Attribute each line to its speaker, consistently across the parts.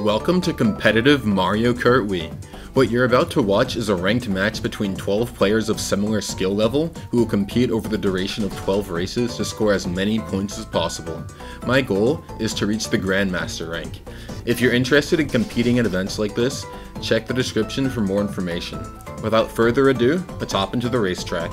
Speaker 1: Welcome to competitive Mario Kart Wii. What you're about to watch is a ranked match between 12 players of similar skill level who will compete over the duration of 12 races to score as many points as possible. My goal is to reach the Grandmaster rank. If you're interested in competing at events like this, check the description for more information. Without further ado, let's hop into the racetrack.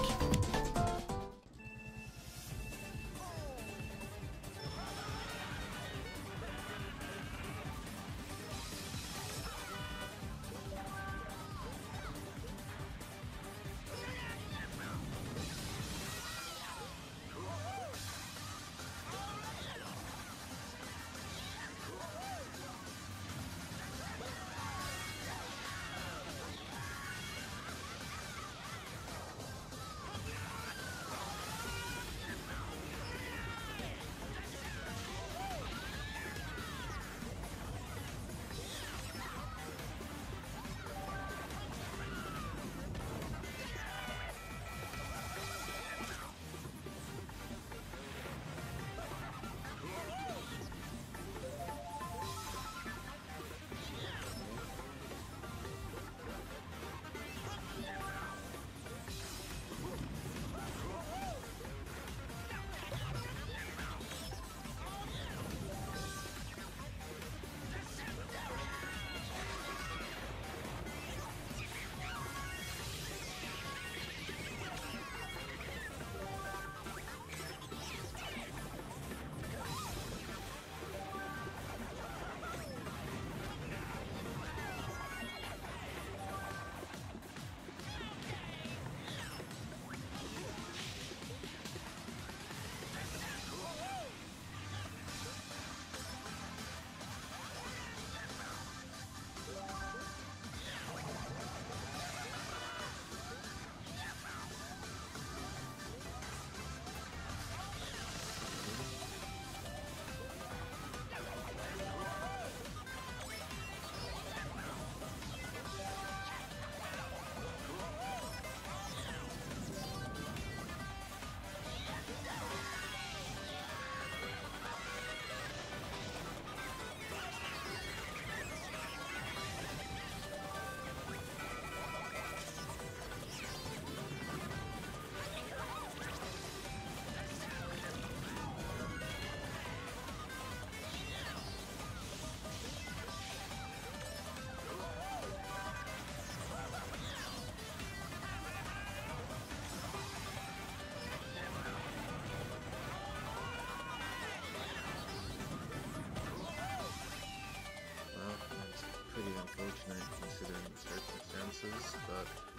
Speaker 2: Considering the circumstances, but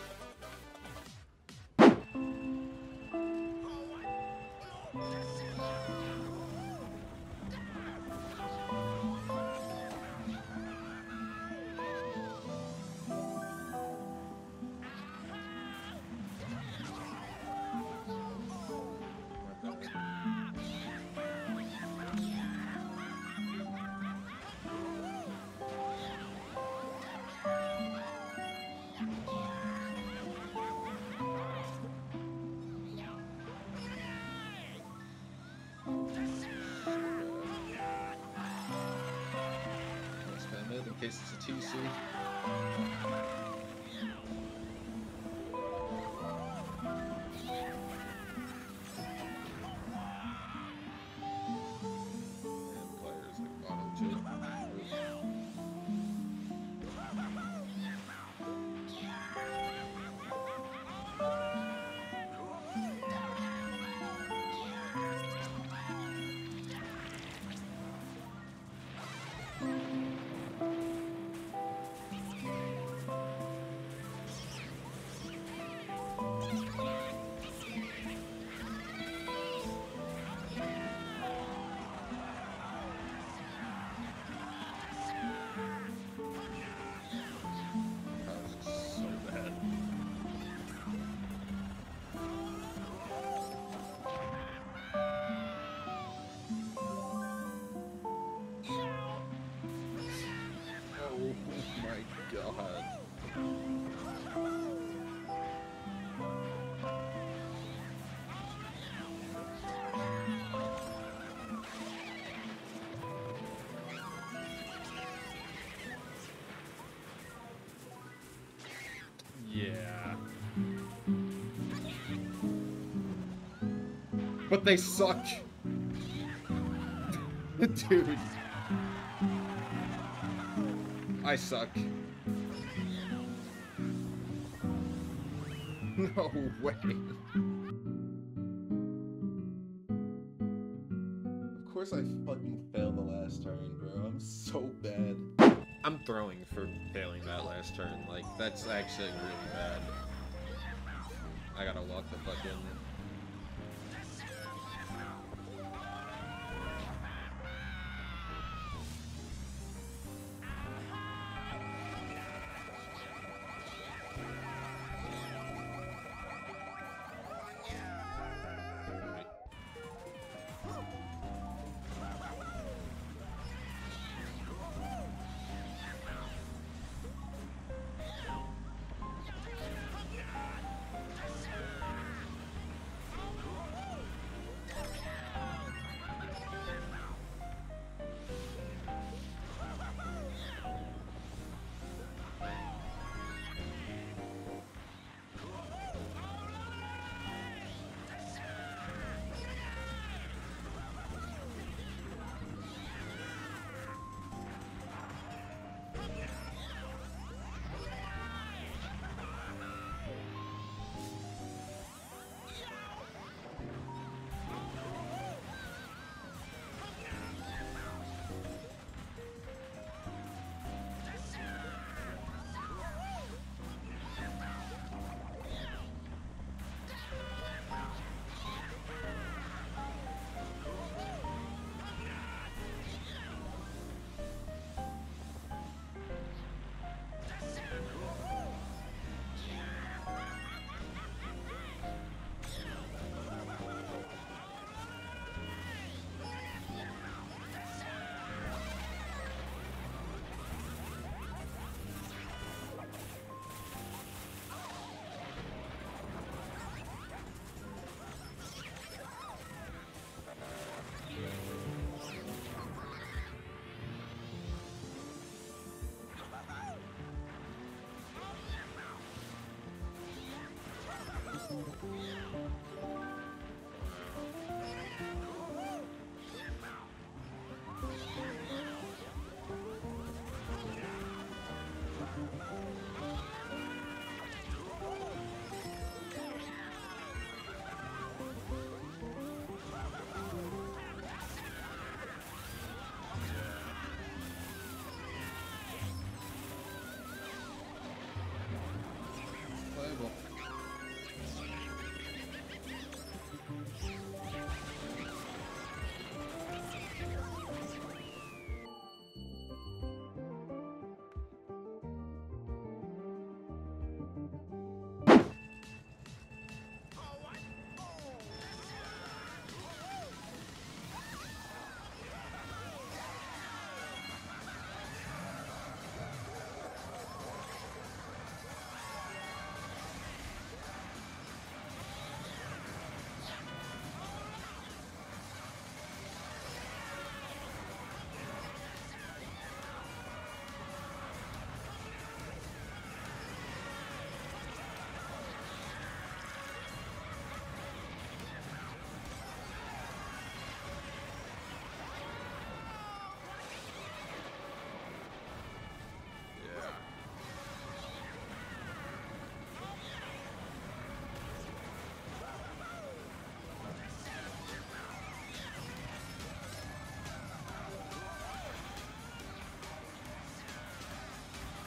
Speaker 2: case it's a TC.
Speaker 1: But they suck. Dude. I suck. No way. Of course I fucking failed the last turn, bro. I'm so bad. I'm throwing for failing that last turn. Like, that's actually really bad. I gotta lock the fuck in.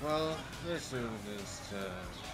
Speaker 1: Well, this is just, uh...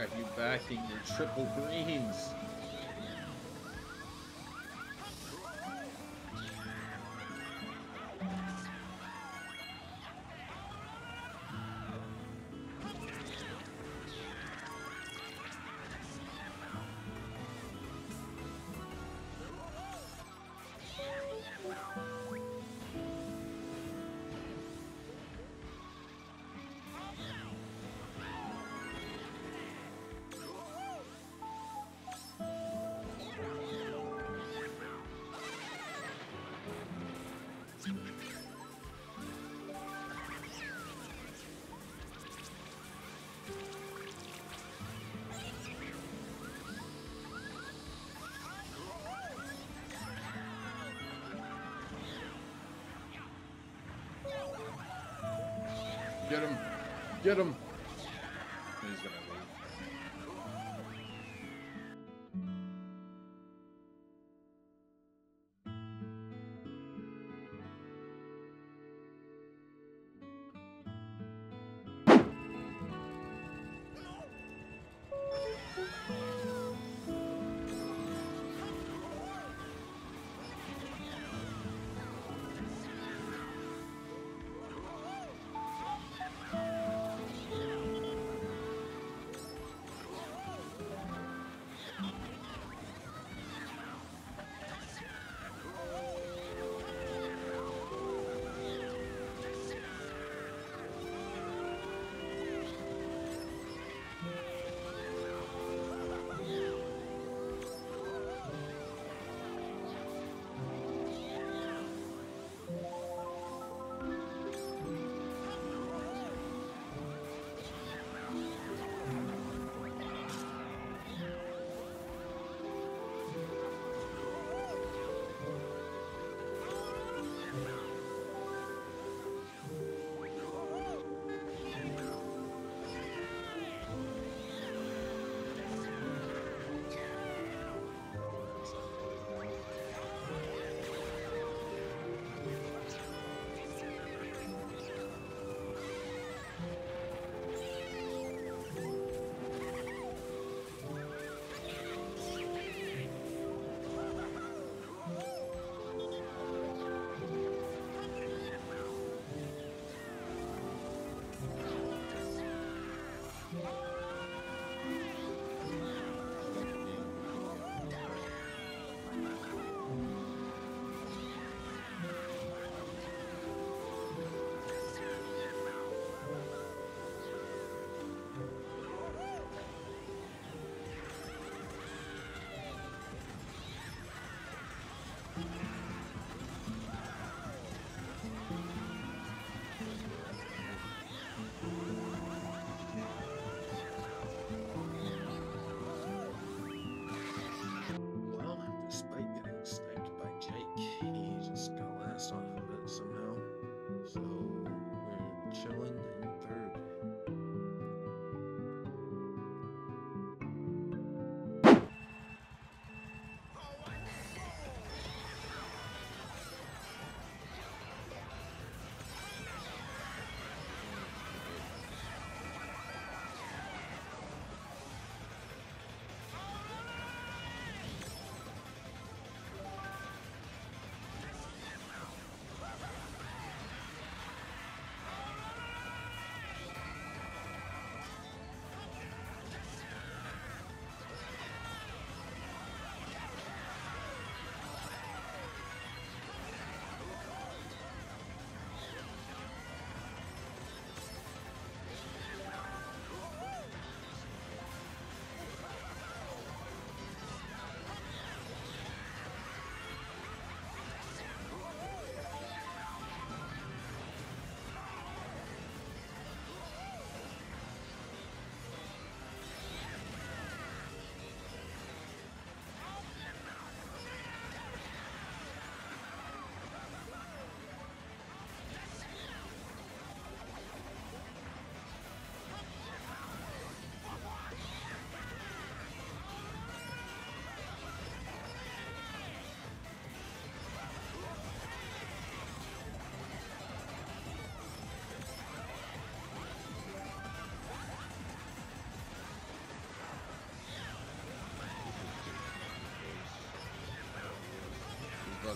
Speaker 1: have you backing your triple greens?
Speaker 3: Get him! Get him!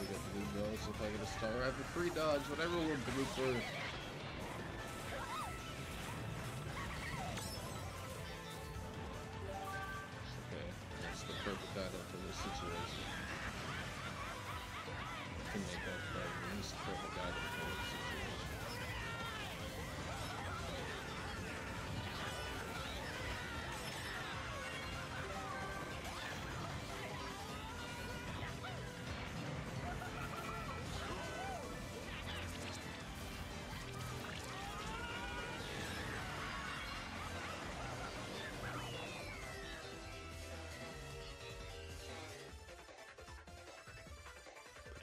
Speaker 1: probably the dodge. If I get a star, I have a free dodge. Whatever little blooper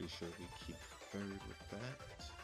Speaker 1: Pretty sure we keep third with that.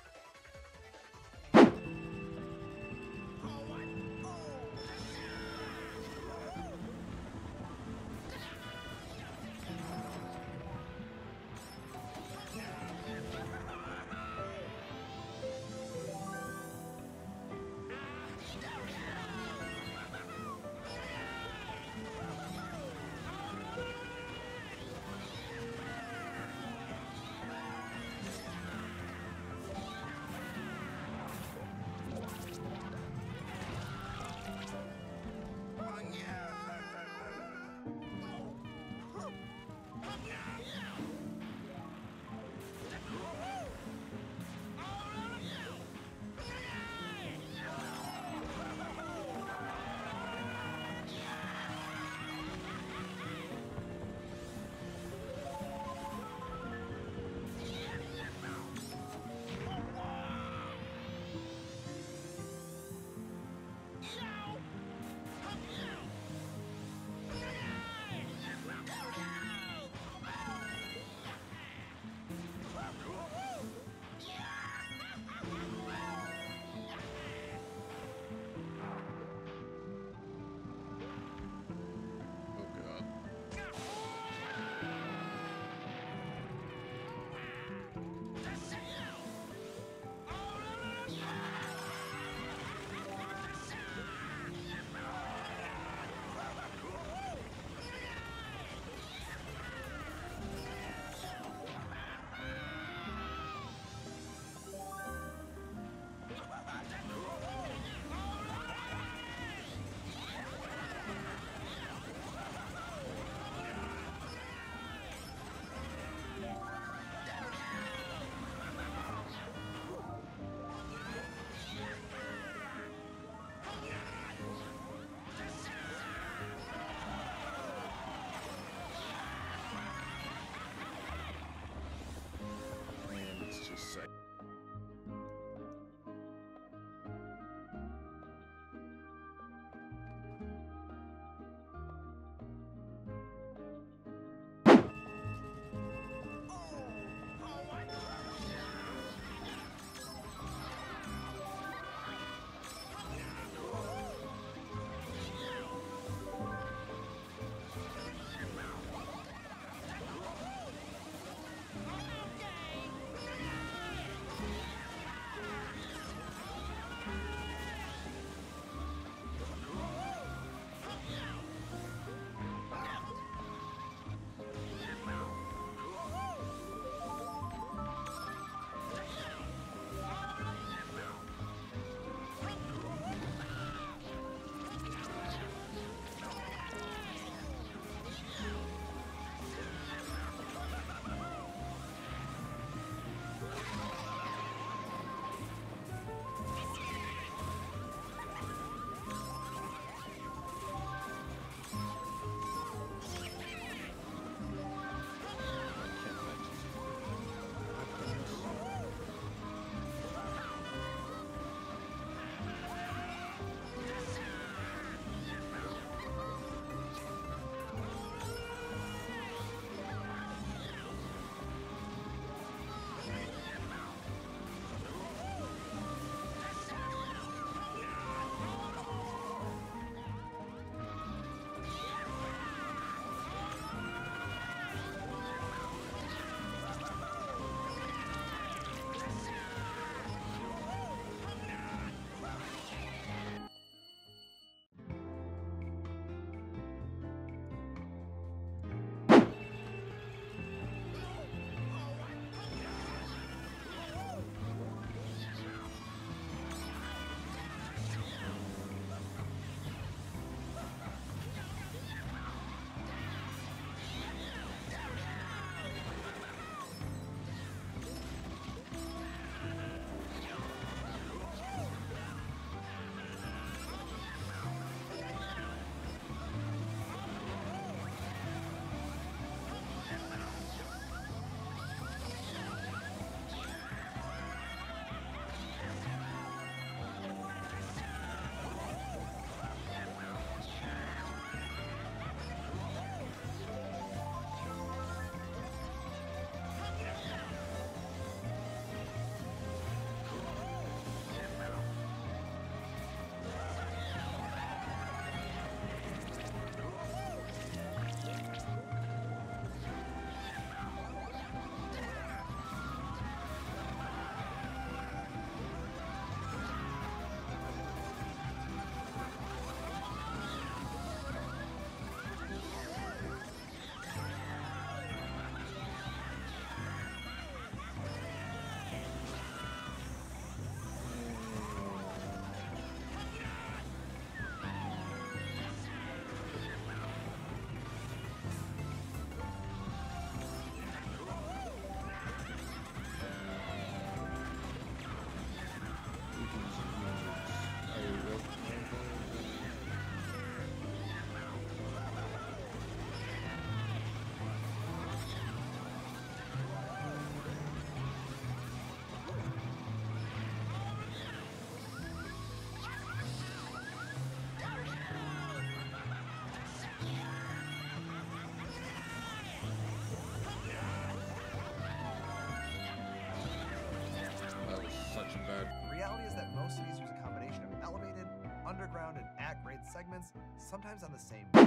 Speaker 4: Sometimes on the same.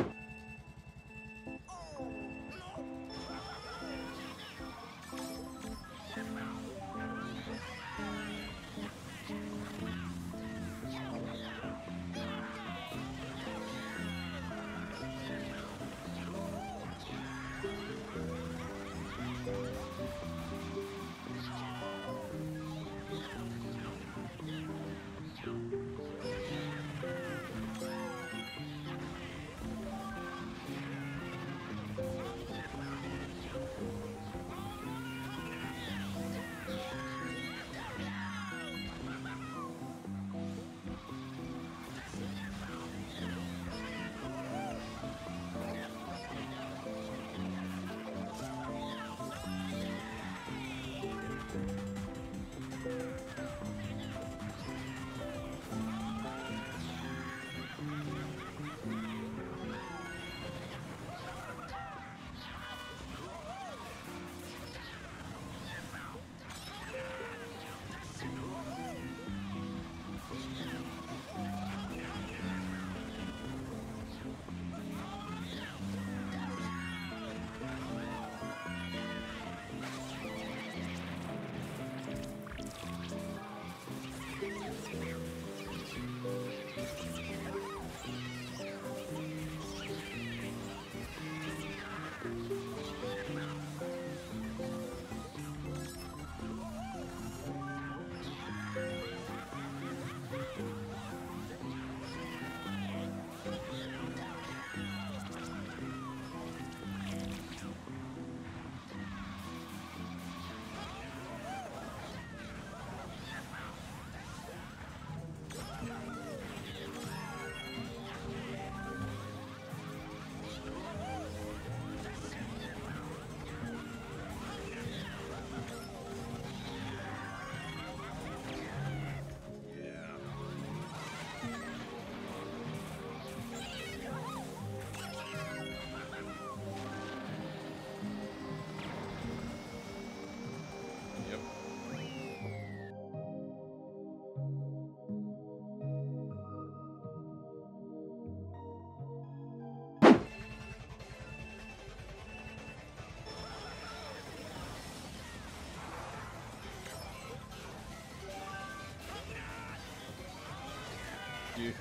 Speaker 1: Dude,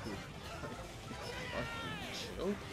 Speaker 1: fucking joke. I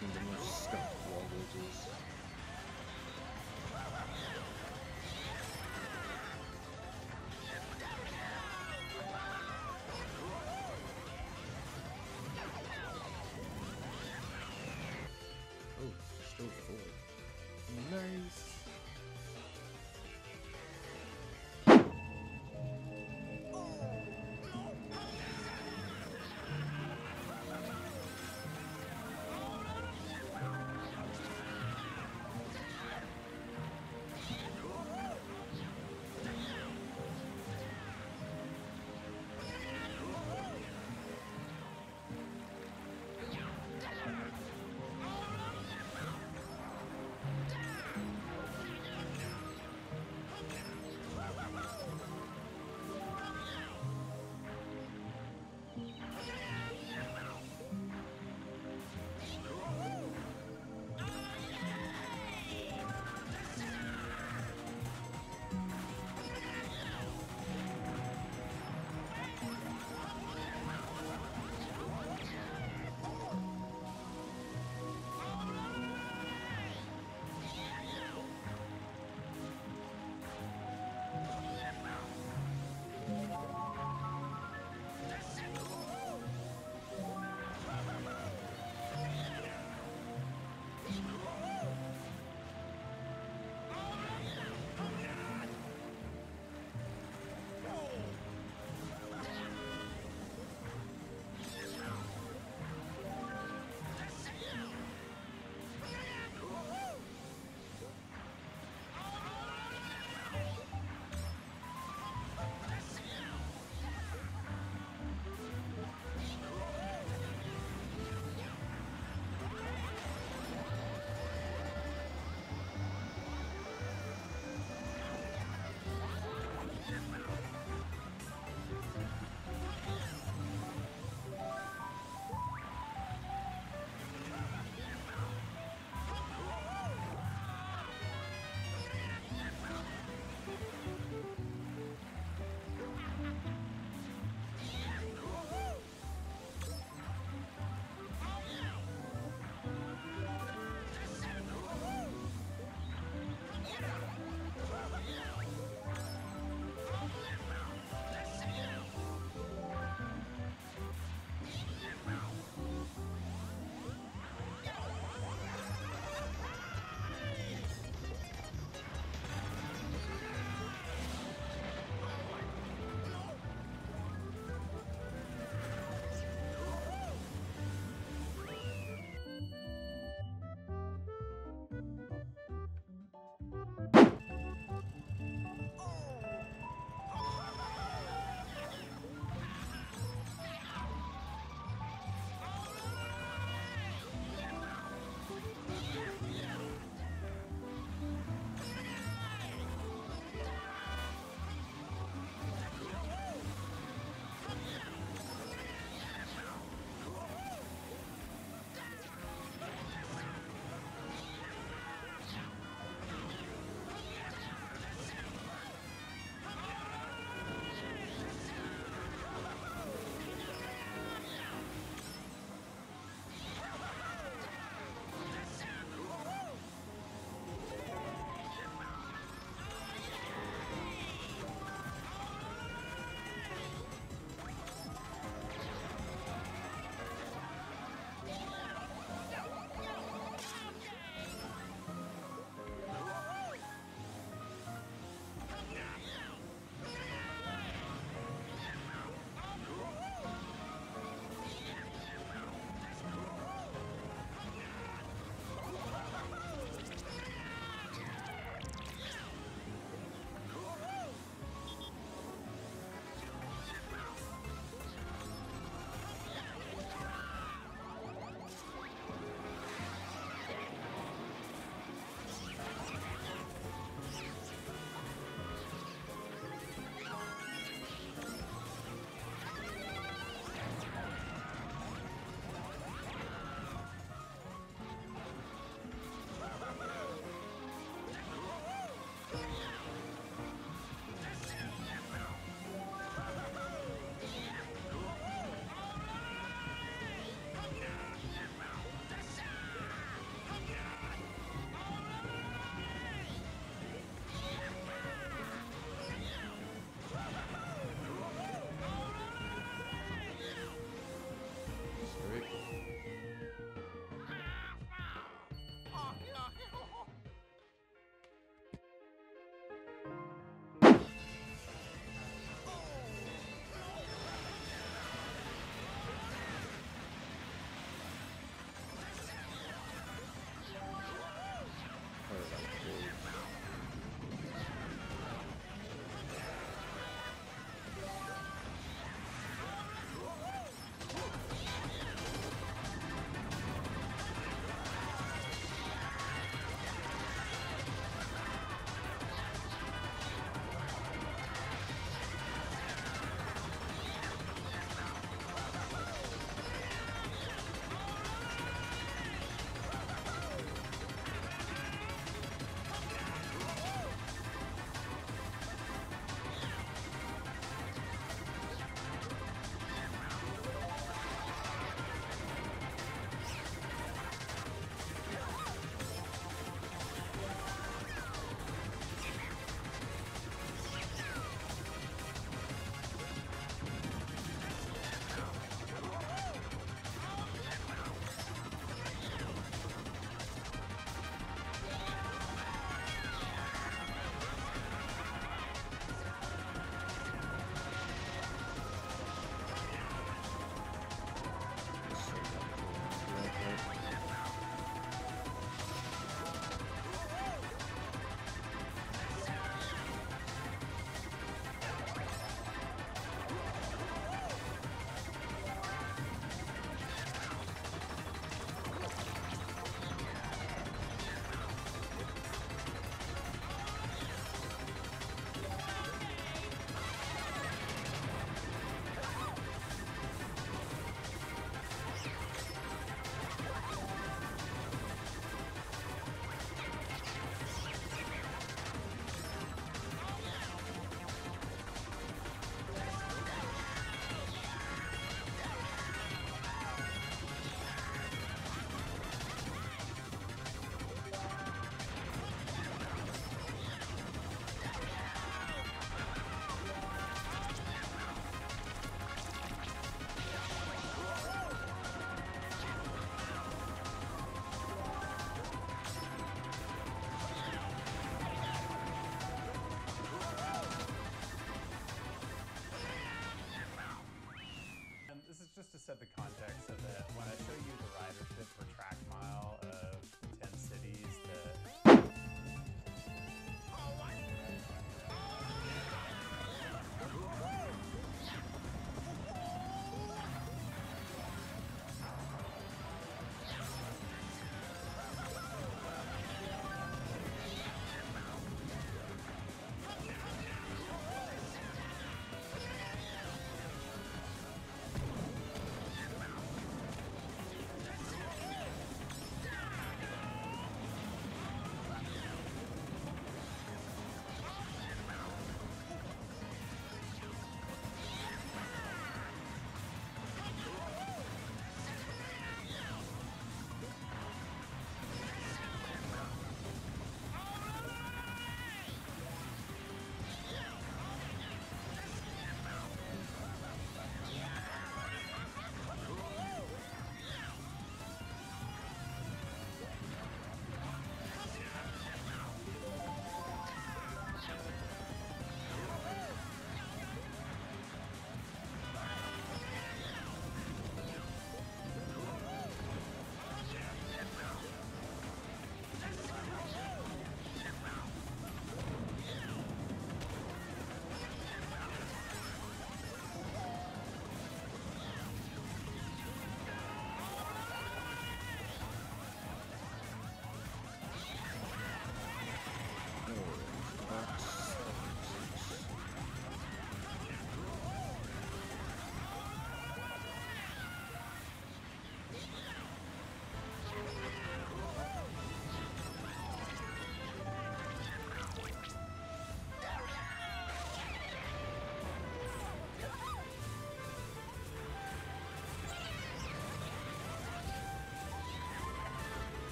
Speaker 5: making the most stuff wall
Speaker 1: glitches.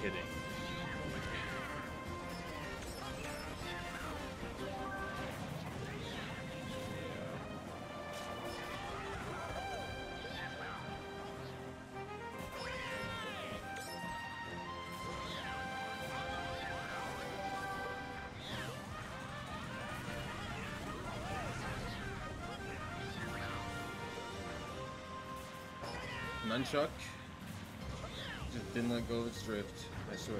Speaker 1: Kidding. Nunchuck didn't let go of its drift, I swear.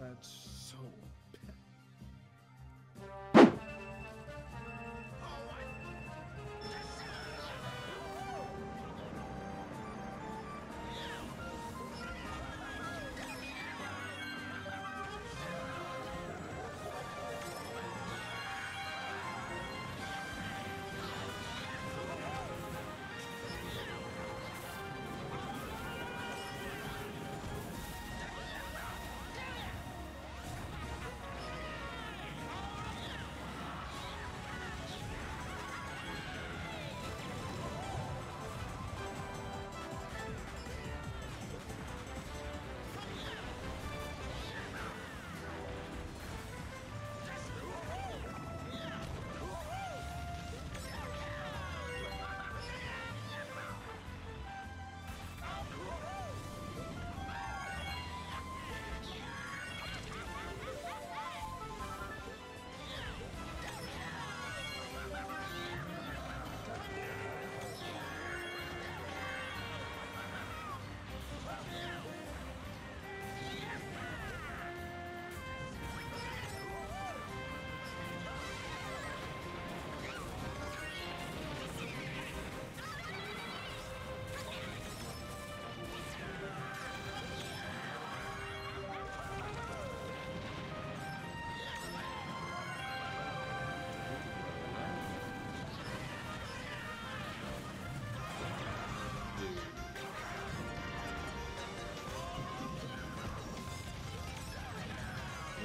Speaker 1: That's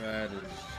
Speaker 1: That is.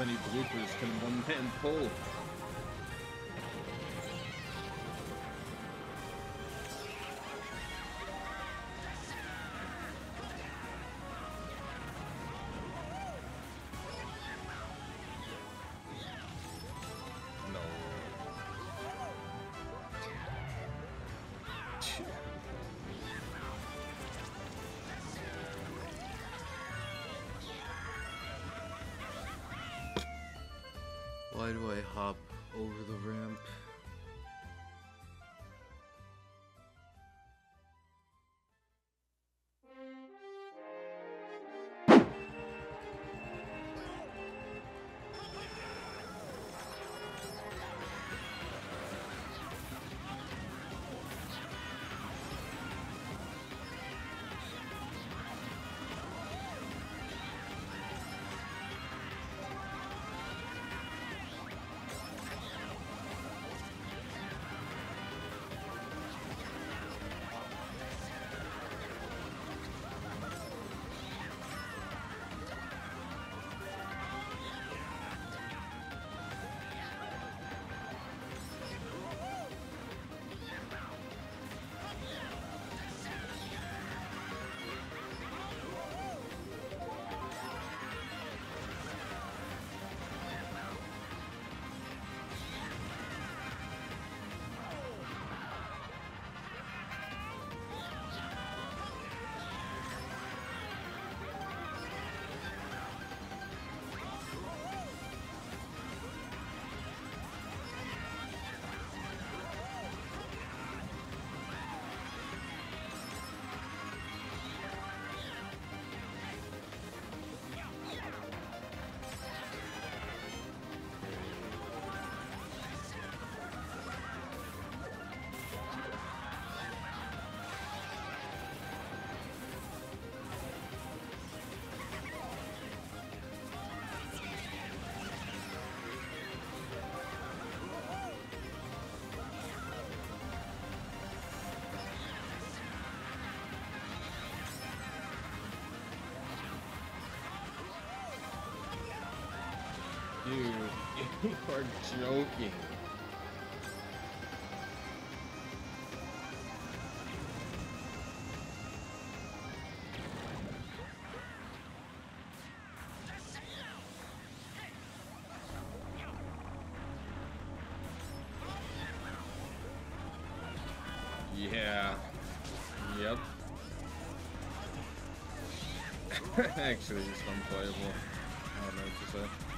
Speaker 1: Many bloopers can one man pull? I hop over the ramp? Dude, you are joking. Yeah. Yep. Actually, it's unplayable. I don't know what to say.